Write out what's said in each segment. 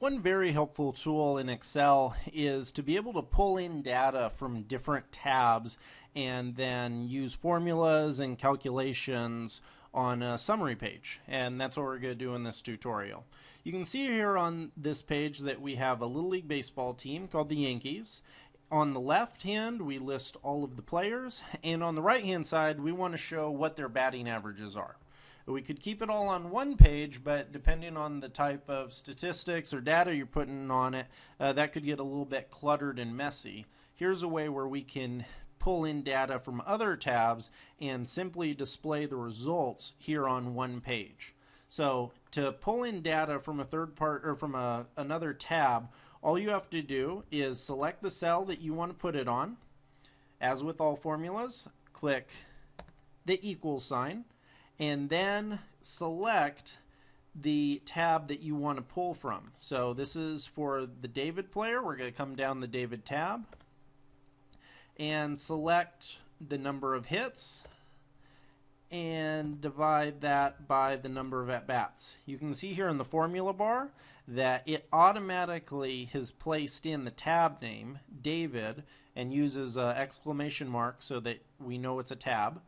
One very helpful tool in Excel is to be able to pull in data from different tabs and then use formulas and calculations on a summary page. And that's what we're going to do in this tutorial. You can see here on this page that we have a Little League Baseball team called the Yankees. On the left hand, we list all of the players, and on the right hand side, we want to show what their batting averages are. We could keep it all on one page, but depending on the type of statistics or data you're putting on it, uh, that could get a little bit cluttered and messy. Here's a way where we can pull in data from other tabs and simply display the results here on one page. So to pull in data from a third part or from a, another tab, all you have to do is select the cell that you want to put it on. As with all formulas, click the equal sign and then select the tab that you want to pull from. So this is for the David player. We're going to come down the David tab and select the number of hits and divide that by the number of at-bats. You can see here in the formula bar that it automatically has placed in the tab name, David, and uses an exclamation mark so that we know it's a tab.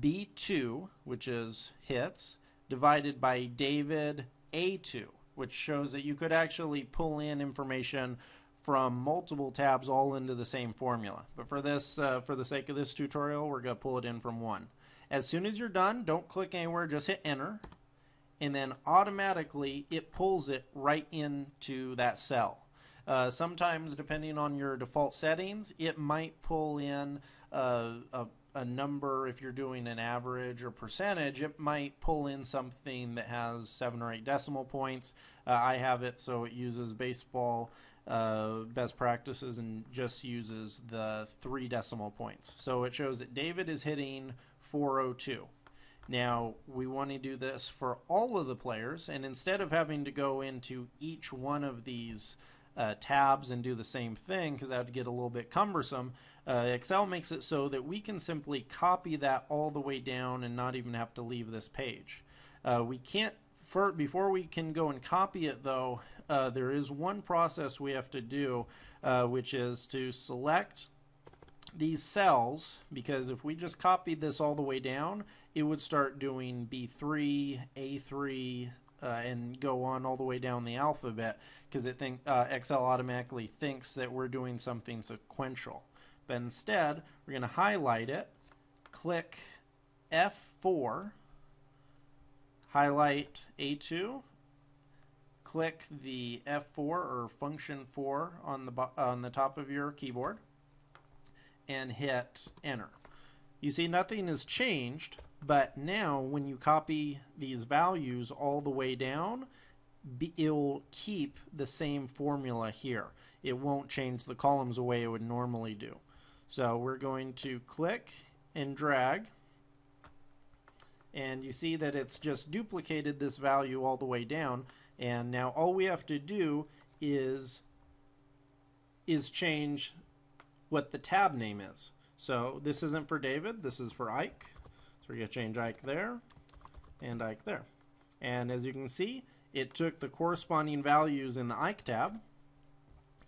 B2, which is hits, divided by David A2, which shows that you could actually pull in information from multiple tabs all into the same formula. But for this, uh, for the sake of this tutorial, we're going to pull it in from one. As soon as you're done, don't click anywhere, just hit enter. And then automatically it pulls it right into that cell. Uh, sometimes, depending on your default settings, it might pull in uh, a a number, if you're doing an average or percentage, it might pull in something that has seven or eight decimal points. Uh, I have it so it uses baseball uh, best practices and just uses the three decimal points. So it shows that David is hitting 402. Now, we want to do this for all of the players, and instead of having to go into each one of these uh, tabs and do the same thing because that would get a little bit cumbersome. Uh, Excel makes it so that we can simply copy that all the way down and not even have to leave this page. Uh, we can't, for, before we can go and copy it though, uh, there is one process we have to do, uh, which is to select these cells because if we just copied this all the way down, it would start doing B3, A3, uh, and go on all the way down the alphabet because it think uh, Excel automatically thinks that we're doing something sequential. But instead, we're going to highlight it, click F4, highlight A2, click the F4 or function 4 on the on the top of your keyboard, and hit enter. You see nothing has changed, but now when you copy these values all the way down, it'll keep the same formula here. It won't change the columns the way it would normally do. So we're going to click and drag and you see that it's just duplicated this value all the way down and now all we have to do is is change what the tab name is. So this isn't for David, this is for Ike. So we're going to change Ike there and Ike there. And as you can see, it took the corresponding values in the Ike tab,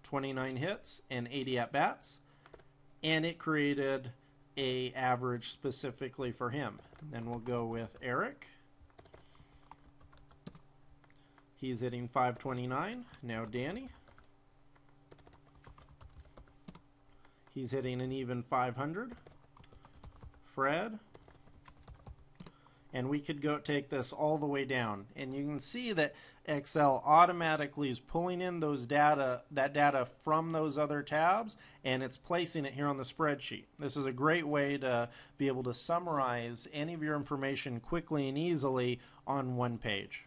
29 hits and 80 at bats, and it created a average specifically for him. Then we'll go with Eric. He's hitting 529. Now Danny. He's hitting an even 500. Fred and we could go take this all the way down and you can see that Excel automatically is pulling in those data that data from those other tabs and it's placing it here on the spreadsheet. This is a great way to be able to summarize any of your information quickly and easily on one page.